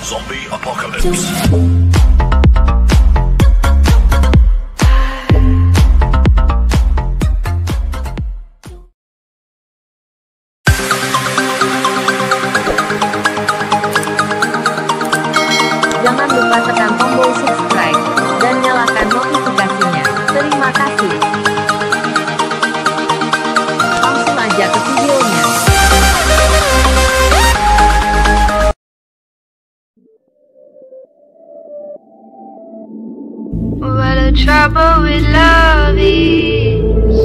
Zombie Apocalypse. Trouble with love is.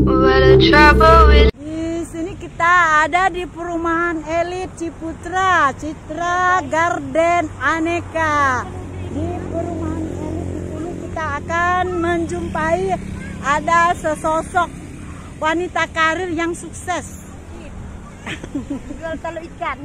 What a trouble with Di sini kita ada di perumahan elit Ciputra, Citra Garden Aneka. Di perumahan elit sini kita akan menjumpai ada sesosok wanita karir yang sukses. Jual telur ikan.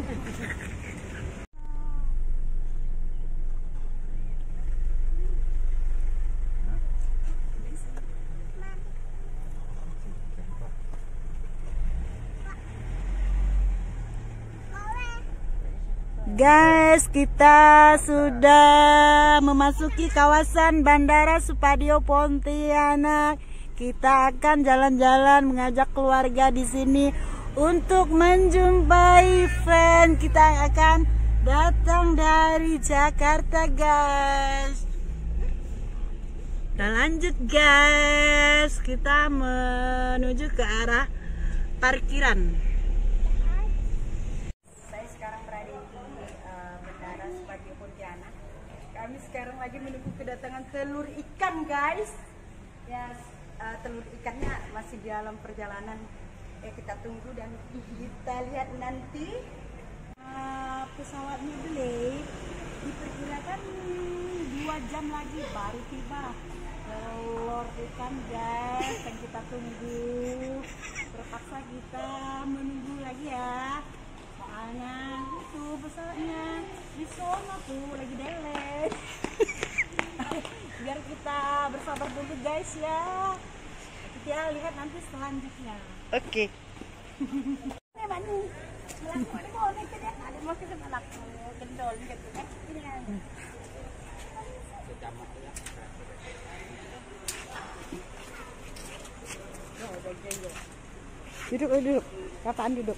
Guys, kita sudah memasuki kawasan Bandara Supadio Pontianak. Kita akan jalan-jalan mengajak keluarga di sini untuk menjumpai fan. Kita akan datang dari Jakarta, guys. Dan lanjut, guys. Kita menuju ke arah parkiran. Saya sekarang berada di uh, Bandara Supadio Pontianak. Kami sekarang lagi menunggu kedatangan telur ikan, guys. Ya, uh, telur ikannya masih di dalam perjalanan. Ya, kita tunggu dan kita lihat nanti. Uh, pesawatnya delay. Diperkirakan dua jam lagi baru tiba. Telur ikan, guys. Dan kita tunggu. Terpaksa kita menunggu lagi ya soalnya itu pesawatnya di sono tuh lagi delay bersabar dulu guys ya. Kita lihat nanti selanjutnya. Oke. Duduk duduk. Kapan duduk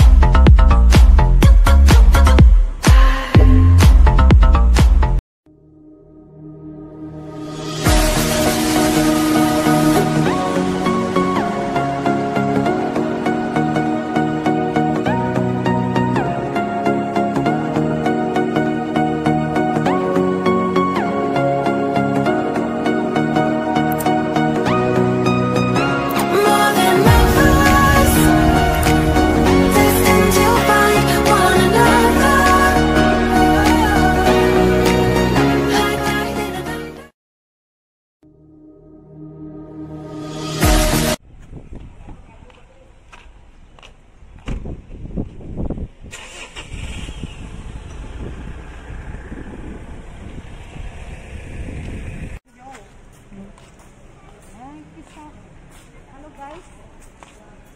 guys,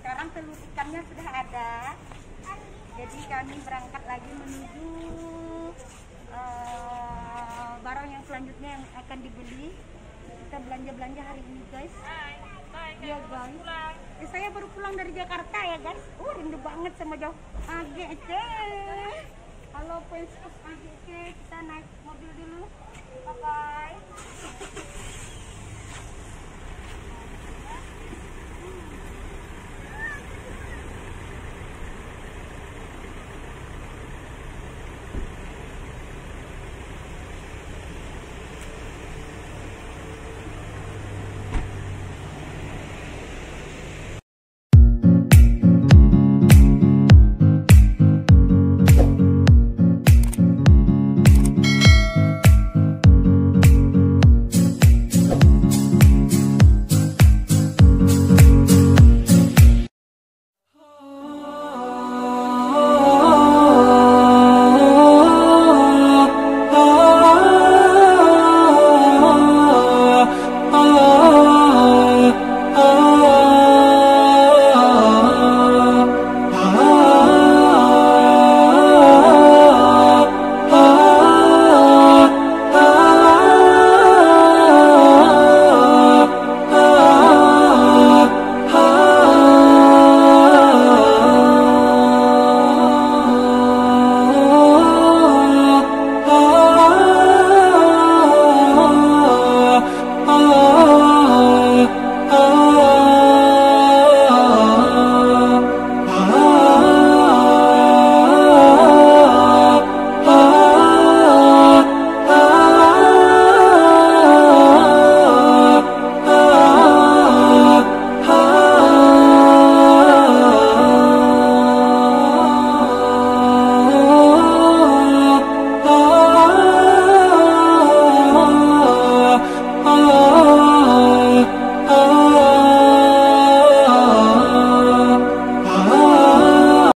sekarang telur ikannya sudah ada. Jadi kami berangkat lagi menuju eh, barang yang selanjutnya yang akan dibeli. Kita belanja-belanja hari ini guys. Iya guys. Eh, saya baru pulang dari Jakarta ya guys. Uh rindu banget sama jauh AGC. Halo fans AGC, kita naik mobil dulu. Bye bye.